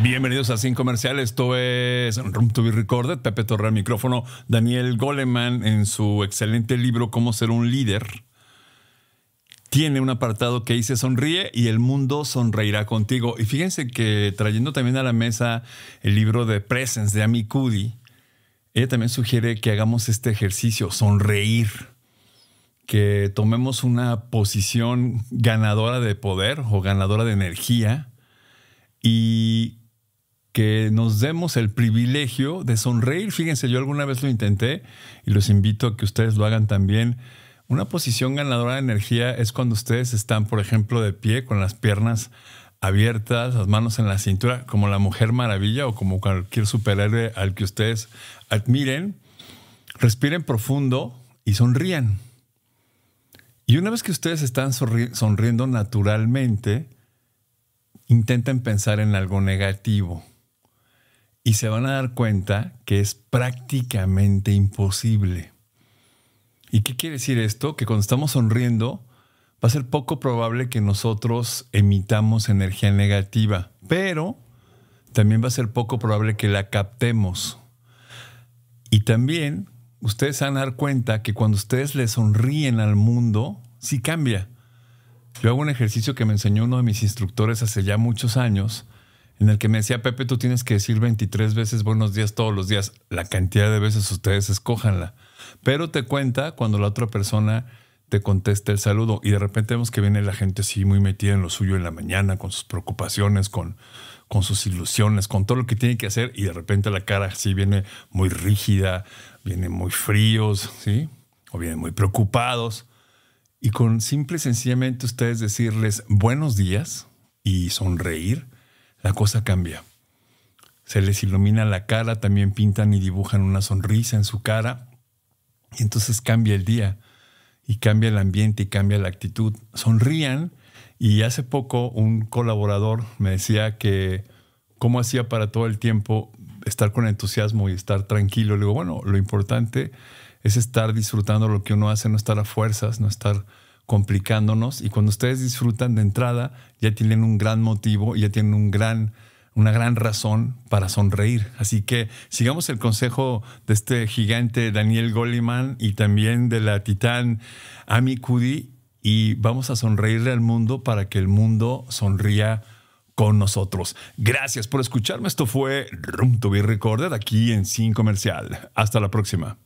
Bienvenidos a Sin Comercial. Esto es Room to be Recorded. Pepe Torre al micrófono. Daniel Goleman en su excelente libro Cómo ser un líder. Tiene un apartado que dice sonríe y el mundo sonreirá contigo. Y fíjense que trayendo también a la mesa el libro de Presence de Amy Cuddy, ella también sugiere que hagamos este ejercicio, sonreír, que tomemos una posición ganadora de poder o ganadora de energía y que nos demos el privilegio de sonreír. Fíjense, yo alguna vez lo intenté y los invito a que ustedes lo hagan también. Una posición ganadora de energía es cuando ustedes están, por ejemplo, de pie con las piernas abiertas, las manos en la cintura, como la Mujer Maravilla o como cualquier superhéroe al que ustedes admiren. Respiren profundo y sonrían. Y una vez que ustedes están sonriendo naturalmente, intenten pensar en algo negativo y se van a dar cuenta que es prácticamente imposible. ¿Y qué quiere decir esto? Que cuando estamos sonriendo va a ser poco probable que nosotros emitamos energía negativa, pero también va a ser poco probable que la captemos. Y también ustedes van a dar cuenta que cuando ustedes le sonríen al mundo, sí cambia. Yo hago un ejercicio que me enseñó uno de mis instructores hace ya muchos años, en el que me decía, Pepe, tú tienes que decir 23 veces buenos días todos los días. La cantidad de veces ustedes escójanla. Pero te cuenta cuando la otra persona te contesta el saludo y de repente vemos que viene la gente así muy metida en lo suyo en la mañana, con sus preocupaciones, con, con sus ilusiones, con todo lo que tiene que hacer y de repente la cara así viene muy rígida, viene muy fríos, ¿sí? O vienen muy preocupados. Y con simple y sencillamente ustedes decirles buenos días y sonreír, la cosa cambia. Se les ilumina la cara, también pintan y dibujan una sonrisa en su cara y entonces cambia el día y cambia el ambiente y cambia la actitud. Sonrían y hace poco un colaborador me decía que cómo hacía para todo el tiempo estar con entusiasmo y estar tranquilo. Le digo, bueno, lo importante es estar disfrutando lo que uno hace, no estar a fuerzas, no estar complicándonos y cuando ustedes disfrutan de entrada ya tienen un gran motivo, ya tienen un gran, una gran razón para sonreír. Así que sigamos el consejo de este gigante Daniel Goleman y también de la titán Amy Cuddy y vamos a sonreírle al mundo para que el mundo sonría con nosotros. Gracias por escucharme. Esto fue Room to Be Recorded aquí en Sin Comercial. Hasta la próxima.